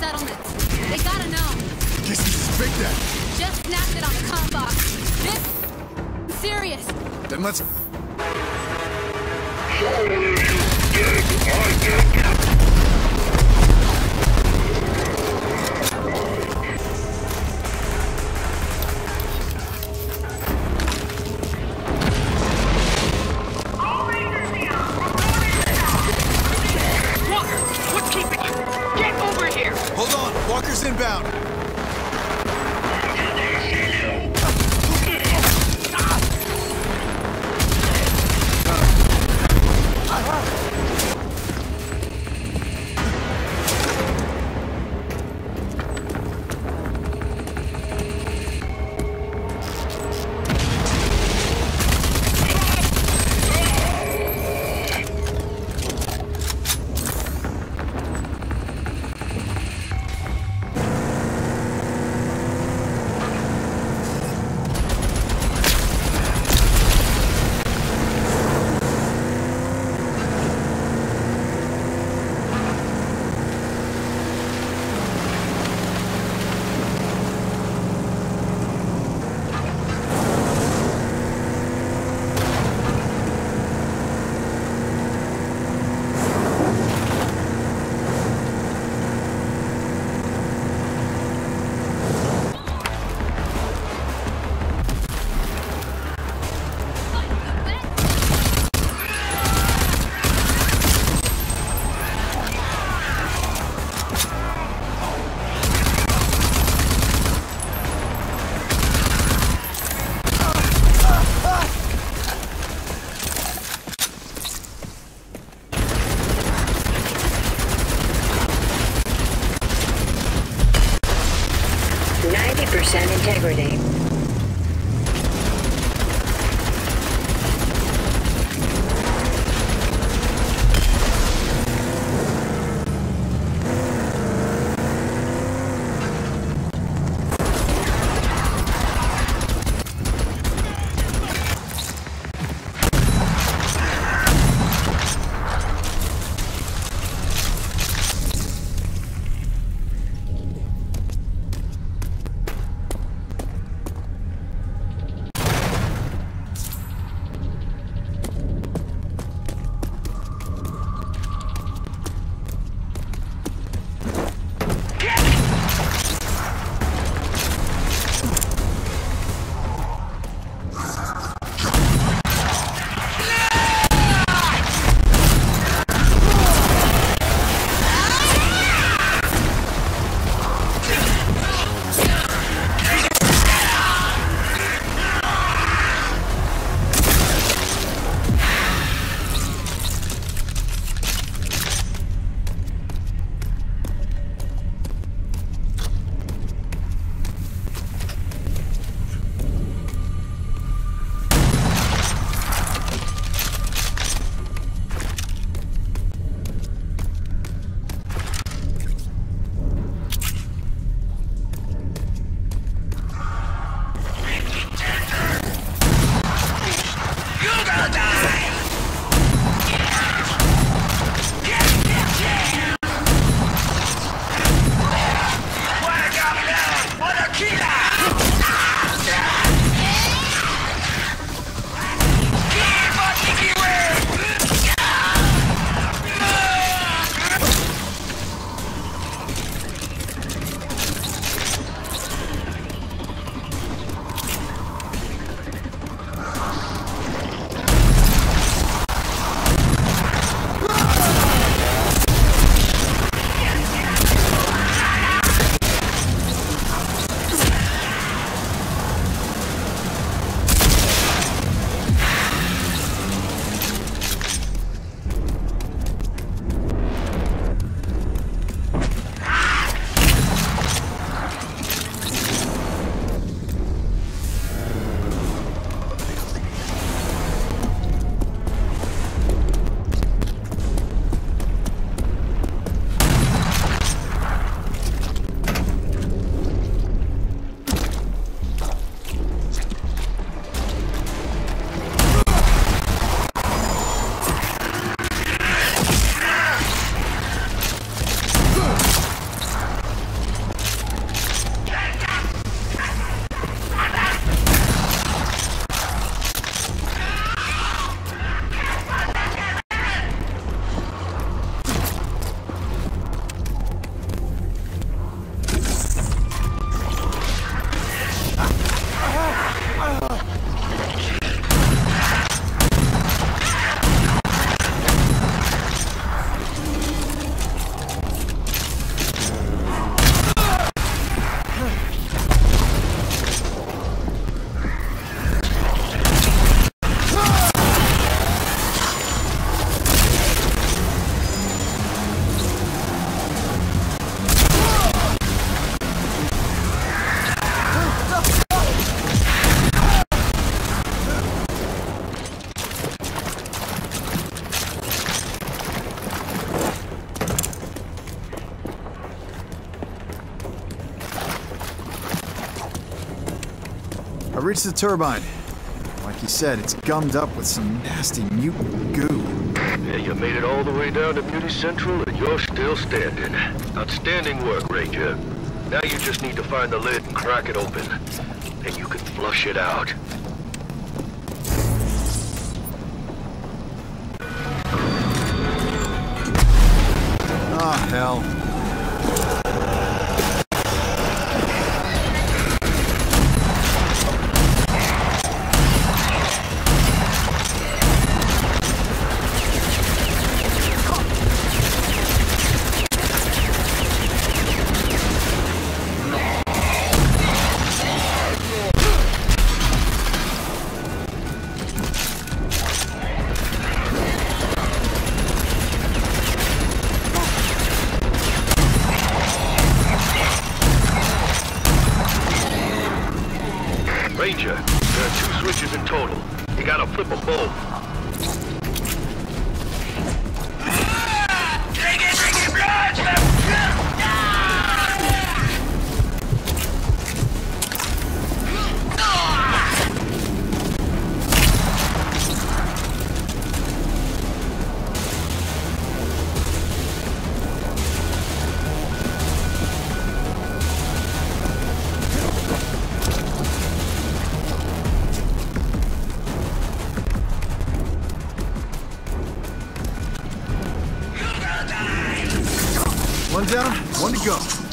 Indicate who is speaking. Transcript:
Speaker 1: to warn the other settlements. They gotta know.
Speaker 2: Guess you suspect that.
Speaker 1: Just snapped it on the comm box. This... serious.
Speaker 2: Then let's...
Speaker 3: Walker,
Speaker 2: I reached the turbine. Like you said, it's gummed up with some nasty mutant goo.
Speaker 4: Yeah, you made it all the way down to Beauty Central and you're still standing. Outstanding work, Ranger. Now you just need to find the lid and crack it open. And you can flush it out.
Speaker 2: Ah, hell.
Speaker 4: Ranger, there are two switches in total. You gotta flip them both.
Speaker 2: Down, one to go.